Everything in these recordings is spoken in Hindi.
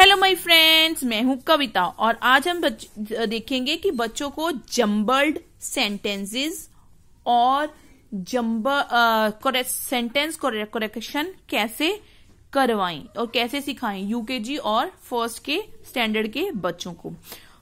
हेलो माय फ्रेंड्स मैं हूँ कविता और आज हम देखेंगे कि बच्चों को जम्बल्ड सेंटेंसेस और जम्बल सेंटेंस करेक्शन कैसे करवाएँ और कैसे सिखाएँ यूकेजी और फ़र्स्ट के स्टैंडर्ड के बच्चों को।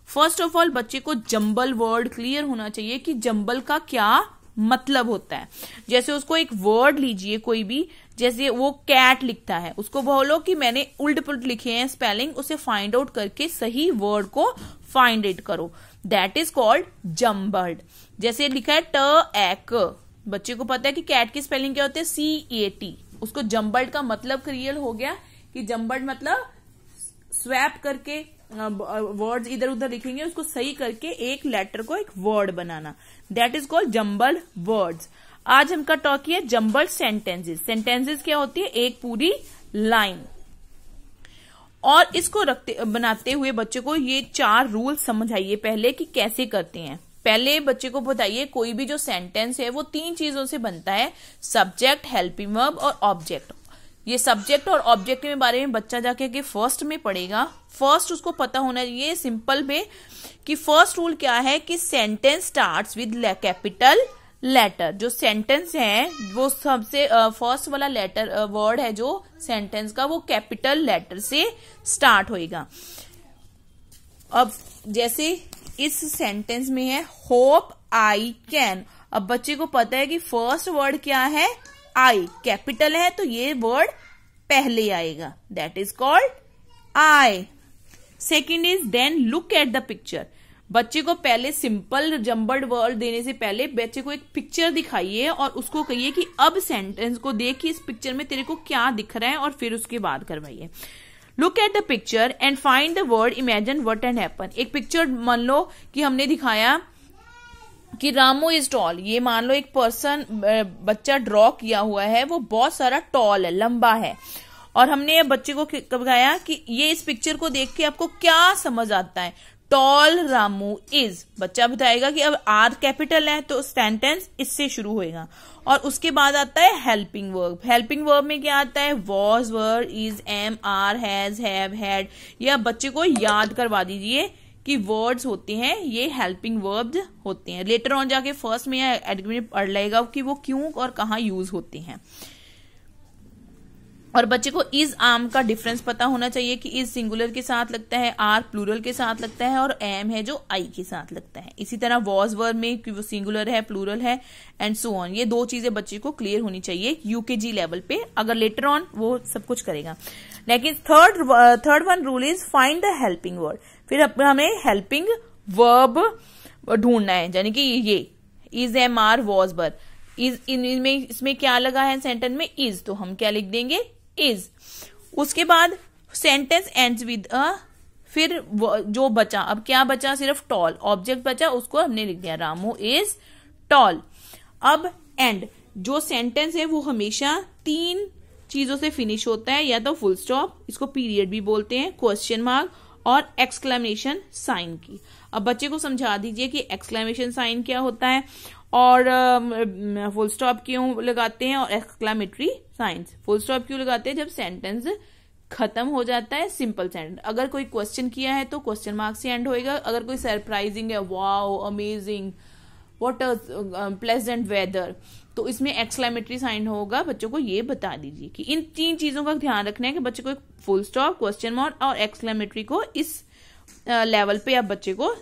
फ़र्स्ट ऑफ़ ऑल बच्चे को जम्बल वर्ड क्लियर होना चाहिए कि जम्बल का क्या मतलब होता है। जैसे उसको एक वर्ड लीजिए कोई भी जैसे वो कैट लिखता है। उसको बोलो कि मैंने उल्ट पुल्ट लिखे हैं स्पेलिंग उसे फाइंड आउट करके सही वर्ड को फाइंड इट करो। दैट इज़ कॉल्ड जम्बर्ड जैसे लिखा है ट एक बच्चे को पता है कि कैट की स्पेलिंग क्या होती है? सी ए टी उसको जम्बर्ड का मतलब क्रियल हो गया कि जम्बर्ड मतलब स्वैप करके वर्ड्स इधर उधर लिखेंगे, उसको सही करके एक लेटर को एक word banana. That is called jumble words आज हमका टॉक है जम्बल सेंटेंसेस सेंटेंसेस क्या होती है? एक पूरी लाइन और इसको रखते, बनाते हुए बच्चे को ये चार रूल समझाइए पहले कि कैसे करते हैं। पहले बच्चे को बताइए कोई भी जो सेंटेंस है, वो तीन चीज़ों से बनता है। सब्जेक्ट हेल्पिंग वर्ब और ऑब्जेक्ट ये सब्जेक्ट और ऑब्जेक्ट के बारे में बच्चा जाके के फ़र्स्ट में पढ़ेगा। फ़र्स्ट उसको पता होना चाहिए सिंपल में, कि फ़र्स्ट रूल क्या है कि sentence starts with capital letter जो सेंटेंस है, वो सबसे फ़र्स्ट वाला लेटर वर्ड है जो सेंटेंस का, वो कैपिटल लेटर से स्टार्ट होएगा। अब जैसे इस सेंटेंस में है होप आई कैन अब बच्चे को पता है कि फ़र्स्ट वर्ड क्या है? आई कैपिटल है तो ये वर्ड पहले आएगा। That is called I second is then look at the picture बच्चे को पहले सिंपल जम्बर्ड वर्ड देने से पहले बच्चे को एक पिक्चर दिखाइए और उसको कहिए कि अब सेंटेंस को देख इस पिक्चर में तेरे को क्या दिख रहा है और फिर उसके बाद करवाइए। Look at the picture and find the word imagine what and happen एक पिक्चर मान लो कि हमने दिखाया कि रामो इज़ टॉल ये मान लो एक पर्सन बच्चा ड्रॉ किया हुआ है, वो बहुत सारा टॉल है, लंबा है। और हमने बच्चे को बताया कि ये इस पिक्चर को देख के आपको क्या समझ आता है? टॉल रामू इज़ बच्चा बताएगा कि अब आर कैपिटल है तो सेंटेंस इससे शुरू होएगा। और उसके बाद आता है हेल्पिंग वर्ब हेल्पिंग वर्ब में क्या आता है? Was were is am are has have had या बच्चे को याद करवा दीजिए कि वर्ड्स होते हैं, ये हेल्पिंग वर्ब्स होते हैं। लेटर ऑन जाके फ़र्स्ट में या एडमिट पढ़ लेगा कि वो क्यों और कहाँ यूज़ होते हैं। और बच्चे को इज़ आम का डिफरेंस पता होना चाहिए कि इज़ सिंगुलर के साथ लगता है आर प्लूरल के साथ लगता है और एम है जो आई के साथ लगता है। इसी तरह वॉज़ वर्ड में कि वो सिंगुलर है प्लूरल है एंड सो ऑन ये दो चीज़ें बच्चे को क्लियर होनी चाहिए यूकेजी लेवल पे। अगर लेटर ऑन वो सब कुछ करेगा। लेकिन third third one rule is find the helping word फिर हमें हेल्पिंग वर्ब ढूंढना है, यानी कि ये is am are was were is इनमें, इसमें क्या लगा है सेंटेंस में? इज़ तो हम क्या लिख देंगे? इज़ उसके बाद सेंटेंस एंड्स विद अ फिर जो बचा, अब क्या बचा? सिर्फ़ टॉल ऑब्जेक्ट बचा, उसको हमने लिख दिया. रामू इज़ टॉल अब एंड जो सेंटेंस है, वो हमेशा तीन चीज़ों से फिनिश होता है, या तो फुल स्टॉप इसको पीरियड भी बोलते हैं क्वेश्चन मार्क और एक्सक्लेमेशन साइन की। अब बच्चे को समझा दीजिए कि एक्सक्लेमेशन साइन क्या होता है और फुल स्टॉप क्यों लगाते हैं और एक्सक्लामेटरी साइंस फुल स्टॉप क्यों लगाते हैं? जब सेंटेंस खत्म हो जाता है सिंपल सेंटेंस अगर कोई क्वेश्चन किया है तो क्वेश्चन मार्क्स से एंड होएगा। अगर कोई सरप्राइजिंग है wow amazing what pleasant weather तो इसमें एक्सक्लामेटरी साइन होगा, बच्चों को ये बता दीजिए कि इन तीन चीज़ों का ध्यान रखना है कि बच्चे को एक फुल स्टॉप क्वेश्चन मार्क और एक्सक्लामेटरी को इस लेवल पे आप बच्चे को